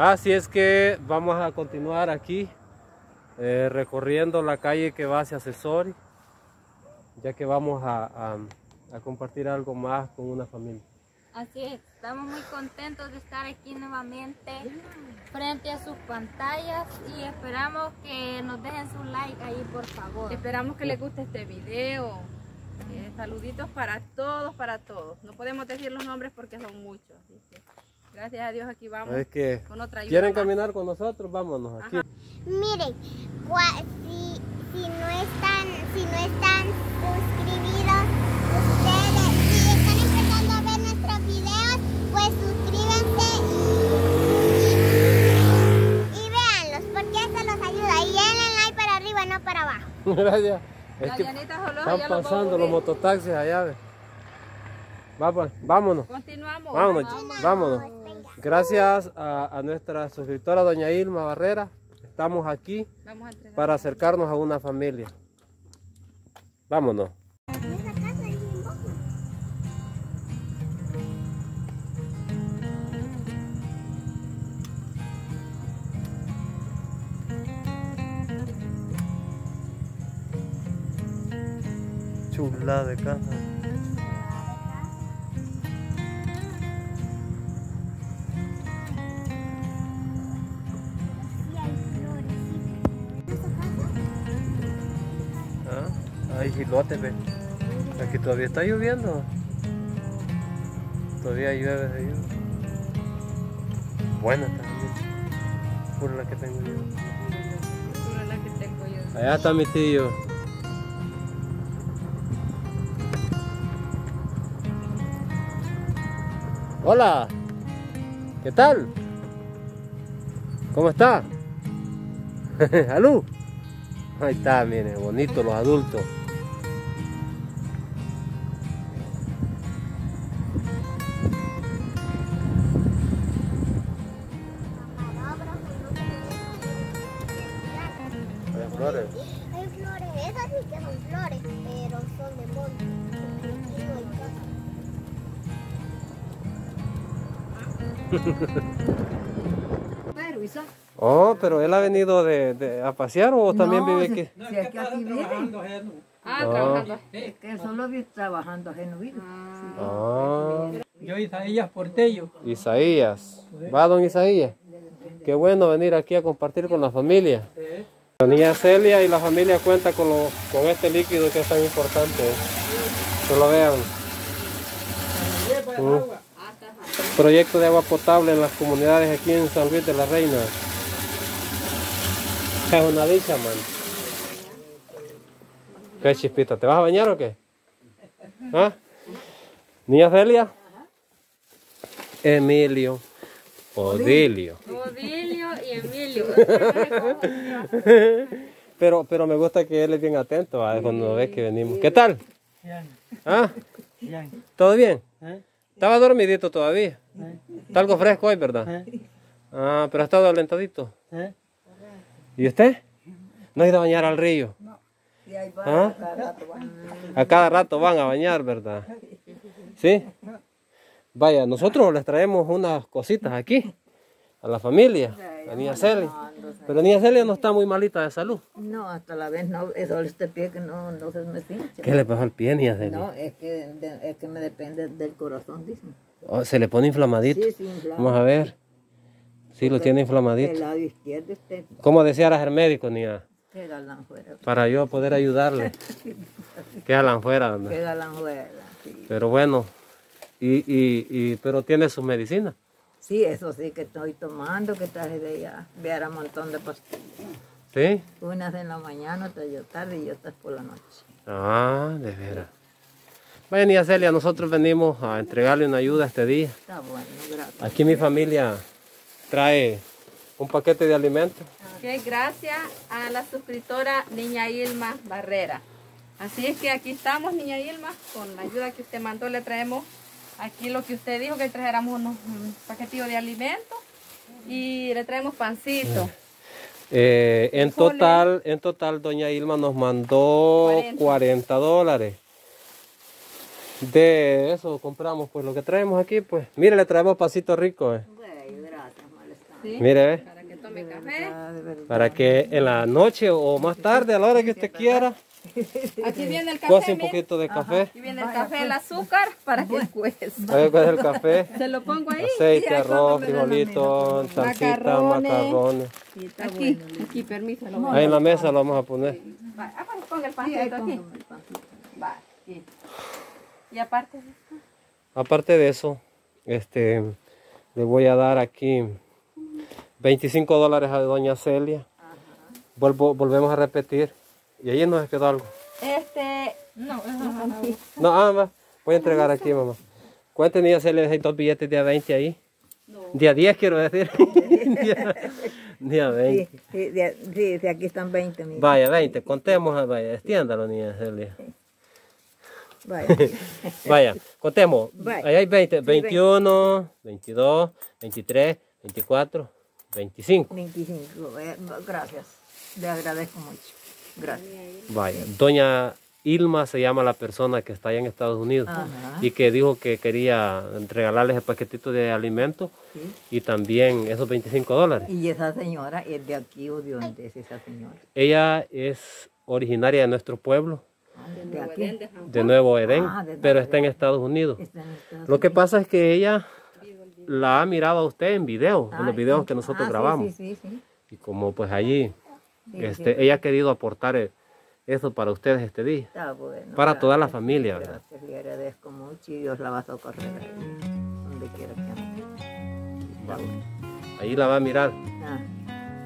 Así es que vamos a continuar aquí eh, recorriendo la calle que va hacia Cesori, ya que vamos a, a- a compartir algo más con una familia. Así es, estamos muy contentos de estar aquí nuevamente frente a sus pantallas y esperamos que nos dejen su like ahí por favor. Esperamos que les guste este video. Eh, saluditos para todos, para todos. No podemos decir los nombres porque son muchos. Gracias a Dios aquí vamos Es que con otra ayuda. quieren más. caminar con nosotros, vámonos aquí. Miren, si, si no están, si no están suscribidos, ustedes, si están empezando a ver nuestros videos, pues suscríbanse y, y véanlos, porque eso los ayuda. Y denle like para arriba, no para abajo. Gracias. Es La que Dianita Jolosa están pasando los mototaxis allá. Vamos, vámonos. Continuamos. Vámonos, vámonos. Gracias a, a nuestra suscriptora doña Irma Barrera. Estamos aquí Vamos a entregar. para acercarnos a una familia. Vámonos. Chula de casa. Hay gilotes, ve. Aquí todavía está lloviendo. Todavía llueve de lluvia. Buena también. Por la que tengo yo. Solo la que tengo yo. Allá está mi tío. Hola. ¿Qué tal? ¿Cómo está? ¿Alú? Ahí está, miren, bonitos los adultos. Oh, pero él ha venido de, de- a pasear o también no, vive aquí. Si es que aquí vive, Ah, Ah. trabajando. es que él solo vive trabajando ajeno vive. Ah, Yo Isaías Portello. Isaías. ¿Va don Isaías? Qué bueno venir aquí a compartir con la familia. La niña Celia y la familia cuenta con, lo- con este líquido que es tan importante. Que lo vean. Proyecto de agua potable en las comunidades aquí en San Luis de la Reina. Es una dicha, man. ¿Qué chispita? ¿Te vas a bañar o qué? ¿Ah? ¿Niña Celia? Emilio. Odilio. Odilio y Emilio. Pero, pero me gusta que él es bien atento a cuando ve que venimos. ¿Qué tal? ¿Ah? Bien. ¿Todo bien? ¿Eh? Estaba dormidito todavía. Está algo fresco hoy, ¿verdad? Ah, pero ha estado alentadito. ¿Y usted? ¿No ha ido a bañar al río? Y ahí va, ¿Ah? cada rato va. A cada rato van a bañar, ¿verdad? ¿Sí? Vaya, nosotros les traemos unas cositas aquí a la familia, a niña Celia. Pero niña Celia no está muy malita de salud. No, hasta la vez no, es solo este pie que no, no se me pincha. ¿Qué le pasó al pie, niña Celia? No, es que, de- es que me depende del corazón, dicen. Oh, se le pone inflamadito. Sí, sí, inflado. Vamos a ver. Sí, lo tiene El inflamadito. lado izquierdo este ¿Cómo desearas el médico, niña? queda la fuera. Para yo poder ayudarle. Quédala fuera. ¿no? Queda sí. Pero bueno, y, y, y, pero tiene sus medicinas. Sí, eso sí que estoy tomando, que traje de allá. Ver un montón de pastillas. ¿Sí? Unas en la mañana, otras yo tarde y otras por la noche. Ah, de veras. Vaya, niña Celia, nosotros venimos a entregarle una ayuda este día. Está bueno, gracias. Aquí mi familia trae un paquete de alimentos. Ok, gracias a la suscriptora Niña Ilma Barrera. Así es que aquí estamos, Niña Ilma, con la ayuda que usted mandó, le traemos aquí lo que usted dijo, que trajéramos unos mm, paquetillos de alimentos y le traemos pancito. Eh, en Frijoles. total, en total, doña Ilma nos mandó 40. 40 dólares. De eso compramos pues lo que traemos aquí, pues. Mire, le traemos pasito rico. Eh. ¿Sí? Mire, ve. Para que tome café. Ah, de verdad. Para que en la noche o más tarde, a la hora que usted quiera, Aquí viene el café. cose un poquito de café. Aquí viene el café, el azúcar para que cueste. El café. Se lo pongo ahí. Aceite, arroz, frijolito, salsita, Macarrones. macarrones. Aquí, aquí, permiso. Ahí en la mesa lo vamos a poner. Va, ah, pues ponga el pancito aquí. Y aparte, Aparte de eso, este, le voy a dar aquí 25 dólares a doña Celia. Vuelvo, volvemos a repetir. Y ahí nos quedó algo. este, No, No, ah, va. Voy a entregar aquí, mamá. ¿Cuántos niñas se les hay dos billetes de a 20 ahí? Día 10 quiero decir. día, día 20. Sí, sí, de, sí, de aquí están 20 mil. Vaya, 20. Contemos, ah, vaya. Extiéndalo, niña Celia. Vaya. Vaya, contemos. Vaya. Ahí hay 20. 21, 22, 23, 24, 25. 25. eh, gracias. Le agradezco mucho. Gracias. Vaya, doña Ilma se llama la persona que está allá en Estados Unidos Ajá. y que dijo que quería regalarles el paquetito de alimentos Sí. y también esos 25 dólares. Y esa señora es de aquí o de dónde es esa señora. Ella es originaria de nuestro pueblo, De aquí. de Nuevo Edén, Ah, pero está en Estados Unidos. Está en Estados Lo que pasa es que ella la ha mirado a usted en video, en los Ah, videos sí. que nosotros Ah, grabamos. Sí, sí, sí. Y como pues allí, este, ella ha querido aportar eh, eso para ustedes este día, Está bueno. para toda la gracias. familia. ¿verdad? Gracias, le agradezco mucho y Dios la va a socorrer ahí, donde quiera que ande. Está bueno. Ahí la va a mirar, Ah,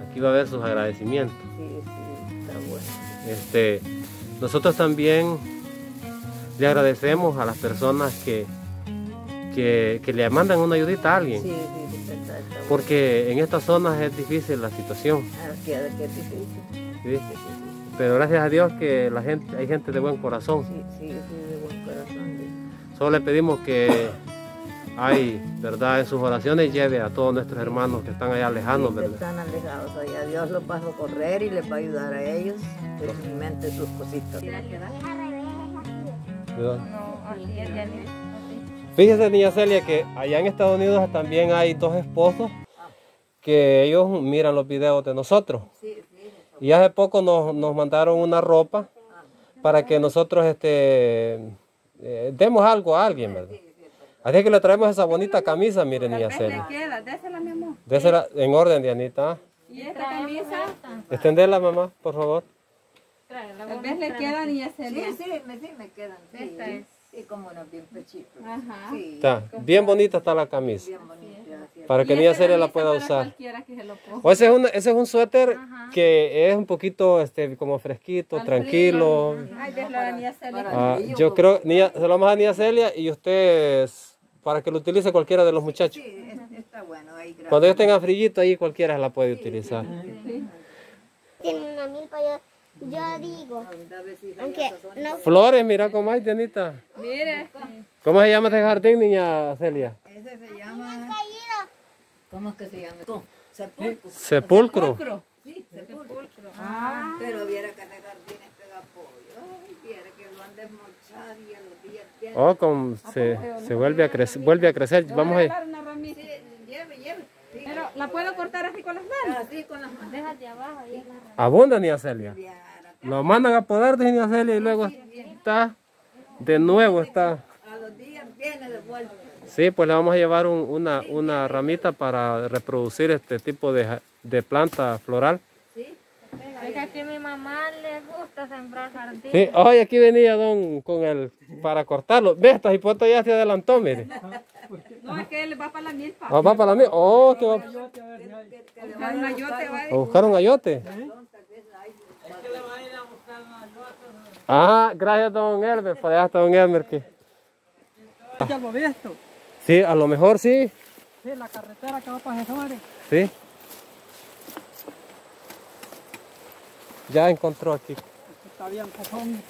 aquí va a ver sus agradecimientos. sí, sí, está bueno. Este, nosotros también le agradecemos a las personas que, que, que le mandan una ayudita a alguien, Sí, sí, sí, está, está, está bueno. porque en estas zonas es difícil la situación, Ah, que difícil. ¿sí? pero gracias a Dios que la gente, hay gente de buen corazón. Sí, sí, sí, de buen corazón. sí. Solo le pedimos que hay, ¿verdad? En sus oraciones lleve a todos nuestros hermanos que están allá lejanos, Sí, que ¿verdad? están alejados allá. Dios los va a socorrer y les va a ayudar a ellos. Felizmente sus cositas. ¿verdad? no, es. Fíjese, niña Celia, que allá en Estados Unidos también hay dos esposos que ellos miran los videos de nosotros. Y hace poco nos, nos mandaron una ropa para que nosotros este, eh, demos algo a alguien, ¿verdad? Así que le traemos esa bonita camisa, mire, niña le Celia. queda, désela mi amor. Désela en orden, Dianita. Y esta camisa, Extenderla, mamá, por favor. tal vez le queda niña Celia. Sí, me, sí, me quedan. Sí, Esta es. Sí, como una bien pechito. Ajá. Sí, Está bien bonita está la camisa. bien bonita. sí. Para que Y niña esta Celia la pueda para usar. cualquiera que se lo ponga. O ese es un, ese es un suéter que es un poquito este, como fresquito, Al tranquilo. Ay, Celia. Ah, yo creo, niña, se lo vamos a dar a niña Celia y usted para que lo utilice cualquiera de los muchachos. Sí, es- está bueno ahí, gracias. Cuando ellos tengan frillito ahí cualquiera la puede utilizar. Tienen una milpa, yo, yo digo, aunque no Flores, mira cómo hay, Dianita. Mire, ¿Cómo se llama ese jardín, niña Celia? Ese se llama... caído, ¿Cómo es que se llama? ¿Cómo? Sepulcro. Sepulcro. Sí, sepulcro. Pero viera que ese jardín es pegapollo. Ay, viera que lo han desmochado y a los días viene. Oh, con, se, se vuelve a crecer, vuelve a crecer. Vamos a ir. Lleve, lleve. Pero la puedo cortar así con las manos. así con las manos. Déjate abajo la Abunda, niña Celia. Lo mandan a poder de Celia y luego está, de nuevo está. A los días viene de vuelta. Sí, pues le vamos a llevar un- una, una ramita para reproducir este tipo de, de planta floral. Es que a mi mamá le gusta sembrar jardín. Sí, hoy aquí venía don con el para cortarlo. Ve, esta hipote ya se adelantó, mire. No, es que él va para la milpa. Ah, va para la mía. Oh, que va Buscar un ayote, va. a buscar un ayote. Ah, gracias don Elmer. Para allá está don Elmer que. ¿Ya lo visto? Sí, a lo mejor sí. Sí, la carretera que va para Jesús. Sí. Ya encontró aquí. Está bien, cajón.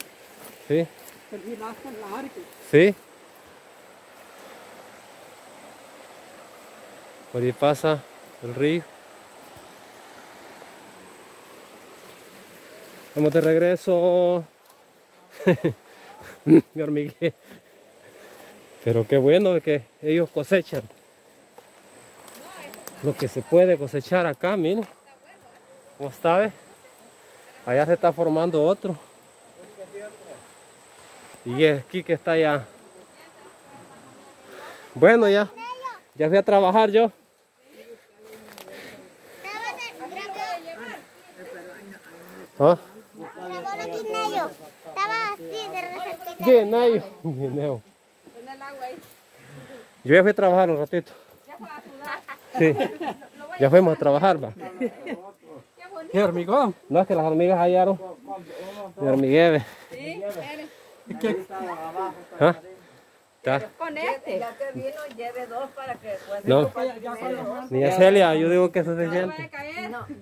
Sí, Terminaste en la arque. sí. Por ahí pasa el río. Vamos de regreso. Me hormigué. Pero qué bueno que ellos cosechan. lo que se puede cosechar acá, miren. ¿Cómo está? Allá se está formando otro. Y es aquí que está ya. Bueno, ya. Ya fui a trabajar yo. ¿Ah? Grabó lo que Nayo. Estaba así de repente. Guineo. Guineo. Yo ya fui a trabajar un ratito. Sí. Ya fuimos a trabajar, va. ¿Qué hormigón? No es que las hormigas hallaron. De hormigueve. ¿Y qué? ¿Ah? Está. Con este. Ya que vino, lleve dos para que pueda. No. Niña Celia, yo digo que es suficiente.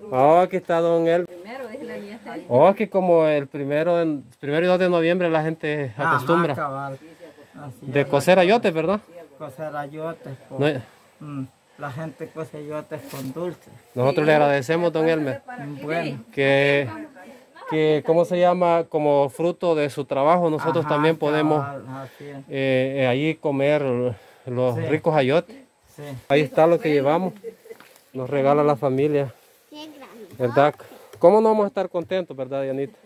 Oh, aquí está don El. Primero, dije la niña Celia. Oh, que como el primero, en- primero y 2 de noviembre la gente acostumbra Ajá, cabal. Así de coser ayotes, ¿verdad? cocer ayotes. con- No- Mm, la gente cose ayotes con dulce. nosotros le agradecemos, don Elmer, Bueno, que, que, ¿cómo se llama? Como fruto de su trabajo, nosotros ajá, también podemos eh, eh, allí comer los Sí. ricos ayotes. Sí. Ahí está lo que llevamos. Nos regala la familia, Bien grande. ¿verdad? ¿Cómo no vamos a estar contentos, verdad, Dianita?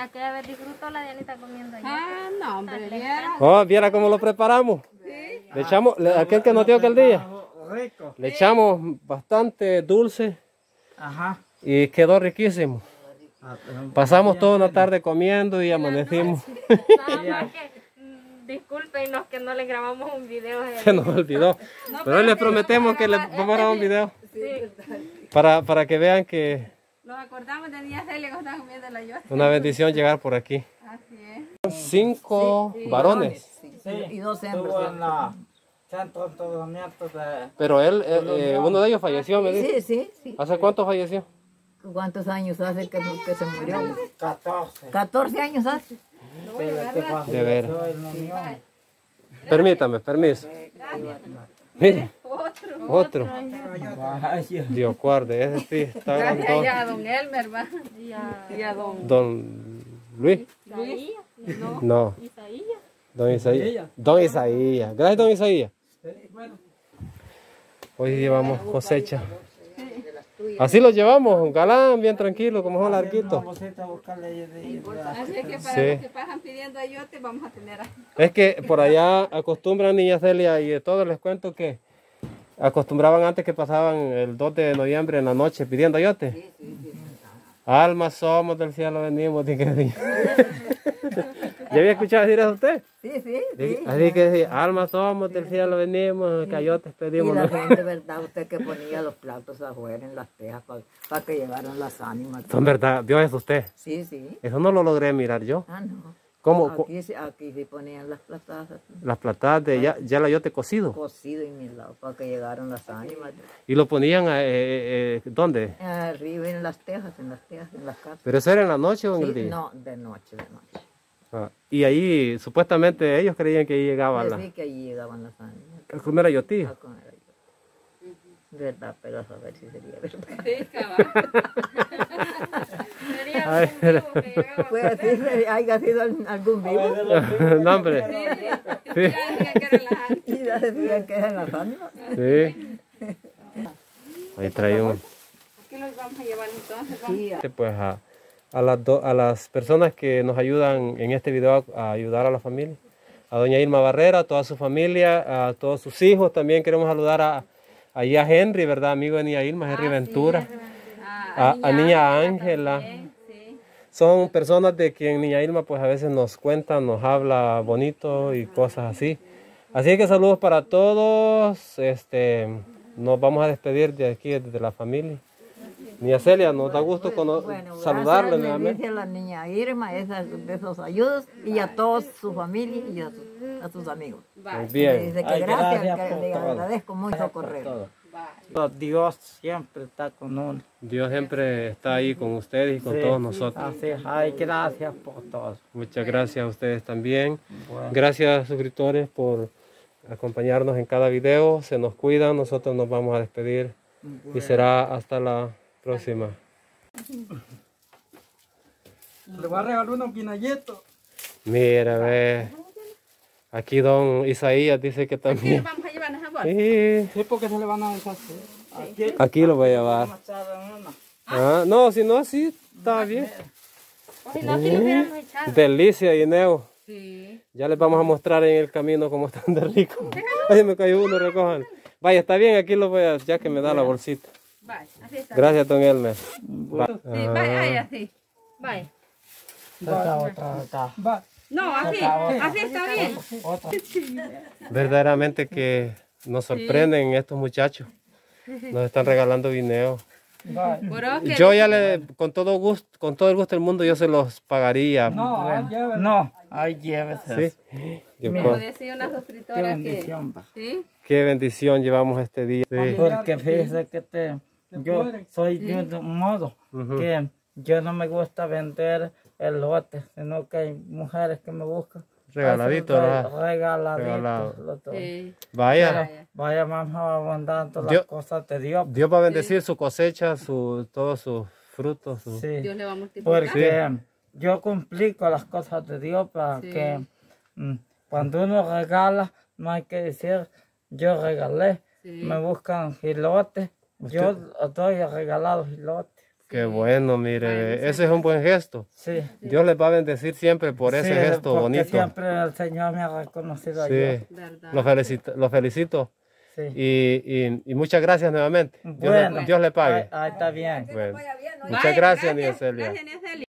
Aquella vez, disfrutó la Dianita comiendo allá. Ah, no, hombre, viera. Oh, viera cómo lo preparamos. Le echamos, le- aquel que nos dio aquel día, Rico. le echamos bastante dulce Ajá. y quedó riquísimo. Pasamos toda una tarde comiendo y amanecimos. No, que, mm, discúlpenos que no le grabamos un video. de- Se nos olvidó. Pero hoy les prometemos que les vamos a grabar un video. Para, para que vean que Nos acordamos de niña Celia cuando estaba comiendo la yota. una bendición llegar por aquí. Así es. Cinco varones. Sí, y dos hembras. De de... Pero él, eh, eh, uno de ellos falleció, me dice. Sí, sí, sí. ¿Hace cuánto falleció? ¿Cuántos años hace que, que se murió? 14. 14 años hace. De unión. Permítame, permiso. Mire, otro. Vaya. Dios guarde, ese sí está Gracias a don Elmer, va. Y a don Don Luis. Isaías, no, No, Isaías. don Isaías. Don Isaías. Gracias, don Isaías. Hoy llevamos cosecha. Así lo llevamos, un galán bien tranquilo, como son larguitos. Vamos a ir a buscarle ahí de- de- Así es que para Sí. los que pasan pidiendo ayote, vamos a tener a... Es que por allá acostumbran niña Celia y de todo les cuento que acostumbraban antes que pasaban el 2 de noviembre en la noche pidiendo ayote. Almas somos del cielo venimos, di que decía. ¿Ya había escuchado decir eso a usted? Sí, sí. Di- Así que decía, almas somos del cielo venimos, cayotes Y pedimos. la ¿no? gente, ¿verdad? Usted que ponía los platos afuera en las tejas para que llegaran las ánimas. Son verdad, vio eso usted. Sí, sí. Eso no lo logré mirar yo. Ah, no. ¿Cómo? Aquí, sí- aquí sí ponían las platas Las platadas de ya, ya el ayote cocido. cocido en mi lado para que llegaran las ánimas. Y lo ponían, eh, eh, eh, ¿dónde? Arriba en las tejas, en las tejas, en las casas. ¿Pero eso era en la noche o en el Sí, día? no, de noche, de noche. Ah, y ahí, supuestamente, ellos creían que ahí llegaba la... Sí, que allí llegaban las ánimas. a comer ayotillo. a comer ahí. Verdad, pero a saber si sería verdad. Sí. Sería un vivo que llegaba. Pues sí, haya sido al- algún vivo. no, hombre. Sí, Ya. Y decían que eran las ánimas. sí. Ahí trae un... ¿Qué los vamos a llevar entonces? Vamos. Pues a, a, las do- a las personas que nos ayudan en este video a, a ayudar a la familia. A doña Irma Barrera, a toda su familia, a todos sus hijos. También queremos saludar a, allí a Henry, ¿verdad? Amigo de niña Irma, Henry Ventura. Ah, A, a niña Ángela. sí. Son personas de quien Niña Irma pues a veces nos cuenta, nos habla bonito y cosas así. Así que saludos para todos. Este, nos vamos a despedir de aquí, desde la familia. Niña Celia, nos da gusto cono- Bueno, saludarle nuevamente. dice a la niña Irma esas, de esos ayudos y a todos su familia y a, su- a sus amigos. Muy bien. dice que Ay, gracias, gracias que por le todo. agradezco mucho correo. Dios siempre está con uno. Dios siempre está ahí con ustedes y con Sí, todos nosotros. Así es. Ay, gracias por todo. Muchas gracias a ustedes también. Bueno. Gracias suscriptores por acompañarnos en cada video. Se nos cuidan, nosotros nos vamos a despedir y será hasta la próxima. Le voy a regalar unos guinalletos. Mira, ve. Aquí don Isaías dice que también. Vamos a llevar llevar en esa bolsa? Sí, Sí, porque se le van a deshacer. Aquí. aquí lo voy a llevar. Ah, no, si no, así está bien. Si no, si lo hubiéramos echado. Delicia, Guineo. Sí. Ya les vamos a mostrar en el camino cómo están de rico. Ay, me cayó uno, recojan. Vaya, está bien, aquí lo voy a, ya que me da la bolsita. Vaya, así está. Gracias, don Elmer. Va- Sí, vaya, ahí, así. Vaya. Otra acá. Va. No, así, así está bien. Otra. Verdaderamente que nos sorprenden estos muchachos. Nos están regalando guineos. Que Yo ya le, con todo gusto, con todo el gusto del mundo, yo se los pagaría. No, ahí lleva. No, ahí llévese. ¿Sí? Yo como con- decía una Qué suscriptora que... bendición, va. ¿Sí? qué bendición llevamos este día. Sí. Porque fíjese que te, yo soy de un modo que yo no me gusta vender el lote, sino que hay mujeres que me buscan. Regaladito, Re- ¿verdad? Regaladito. Regalado. lo todo. Sí. Vaya, Pero vaya más abundando las cosas de Dios. Dios va a bendecir su cosecha, su, todos sus frutos. su- Sí. Dios le va a multiplicar. Porque yo complico las cosas de Dios para Sí. que mm, cuando uno regala, no hay que decir yo regalé. Sí. Me buscan gilotes. Yo doy regalado gilotes. Qué bueno, mire, ese es un buen gesto. Sí. Dios les va a bendecir siempre por ese Sí, gesto porque bonito. Siempre el Señor me ha reconocido a Sí, ¿Verdad? lo felicito, lo felicito Sí. y, y- y muchas gracias nuevamente. Dios, le- Bueno. Dios le pague. Ahí está bien. Bueno, muchas gracias, Niña Celia. Gracias, Niña Celia.